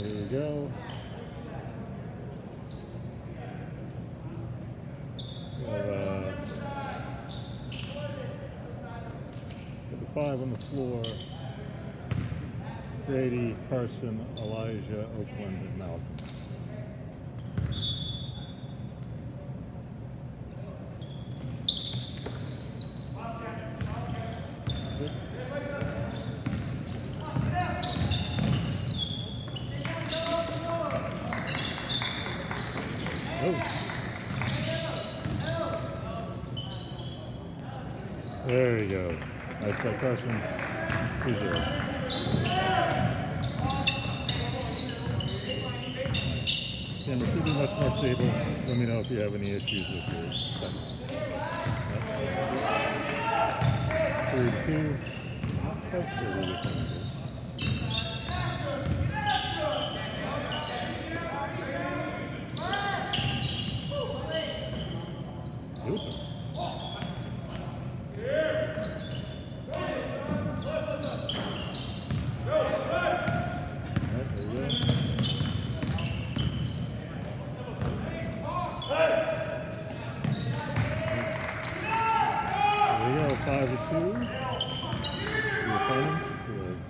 There go. We have uh, five on the floor. Grady, Carson, Elijah, Oakland, and Malcolm. There you go. Nice percussion. Two zero. It should be much more stable. Let me know if you have any issues with your. Three two thing. Good. Alright, there you go. There you go, five to two. The opponent. Good.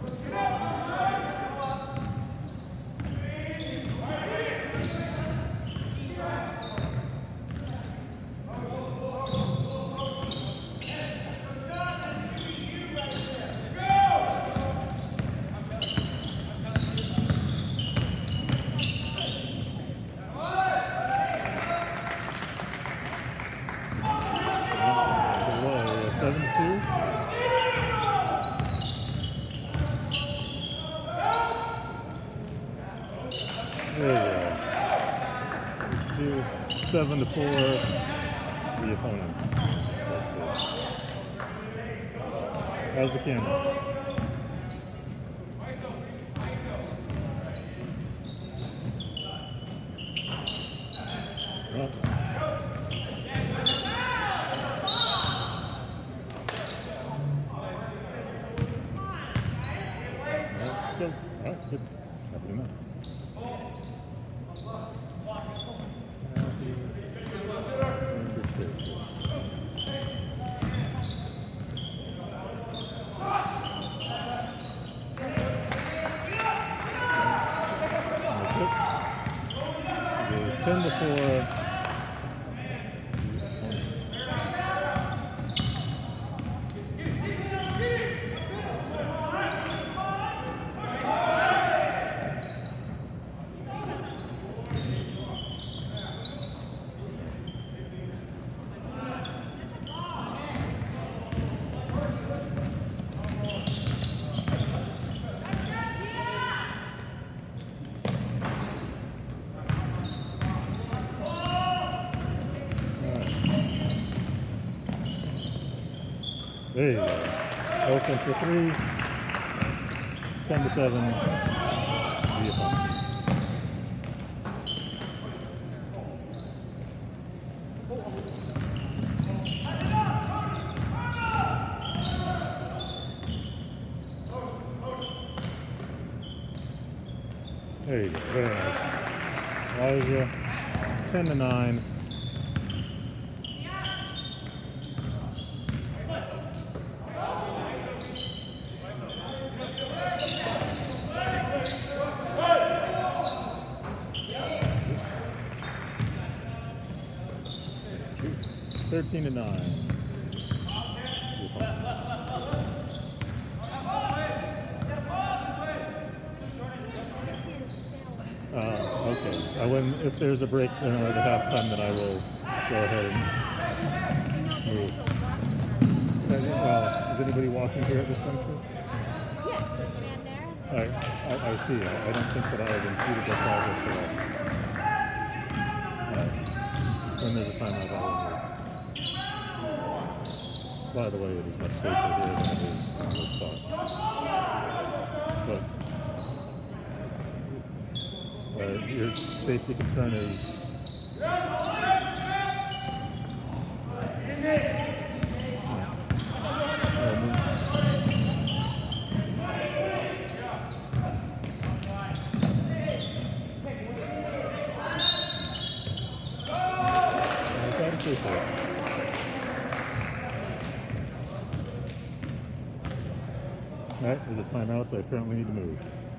Below, seven to two. There you go. Two, seven to four. The opponent. How's the camera? Well, 真的是 There you go. Open for three. Ten to seven. The opponent. There you go. Very nice. Elijah. Ten to nine. Thirteen to nine. Uh, okay. I when if there's a break uh, at halftime, then I will go ahead and move. Uh, is anybody walking here at this juncture? Yes, there's a man there. I, I, I see. I, I don't think that I have been treated by progress for that. When there's a timeout, move. By the way, it is much safer here than it is in this spot. But uh, your safety concern is Uh, move. Truthfully. All right, there's a timeout. I apparently need to move.